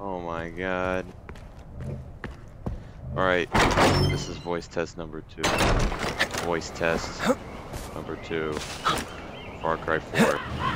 Oh my god. Alright, this is voice test number two. Voice test number two. Far Cry 4.